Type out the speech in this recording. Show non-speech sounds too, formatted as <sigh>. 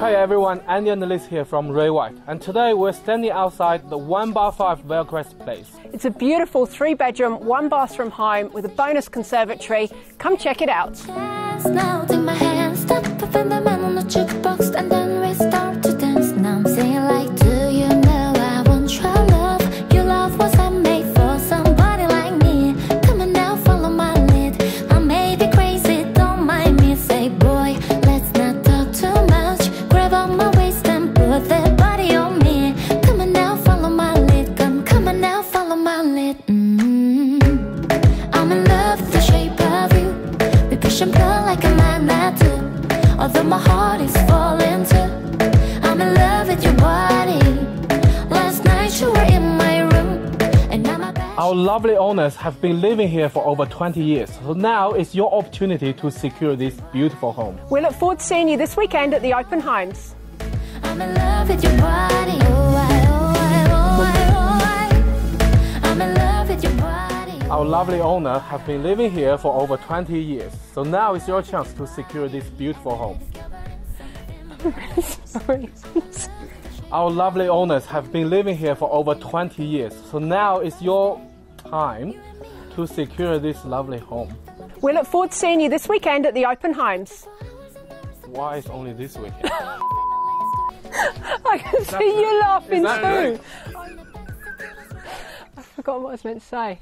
Hi everyone, Andy and Liz here from Ray White, and today we're standing outside the 1 bar 5 Valecrest Place. It's a beautiful three bedroom, one bathroom home with a bonus conservatory. Come check it out. Push and pull like a magnet too. Although my heart is falling too. I'm in love with your body. Last night you were in my room, and now my bed. Our lovely owners have been living here for over 20 years, so now is your opportunity to secure this beautiful home. We look forward to seeing you this weekend at the open homes. I'm in love with your body. Oh, Our lovely owner have been living here for over 20 years, so now is your chance to secure this beautiful home. Sorry. <laughs> Our lovely owners have been living here for over 20 years, so now is your time to secure this lovely home. we look forward to seeing you this weekend at the open homes. Why is only this weekend? <laughs> <laughs> I can see you laughing too. I forgot what I was meant to say.